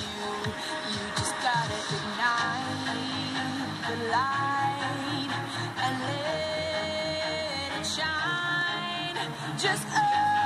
you. and let it shine. Just. Oh.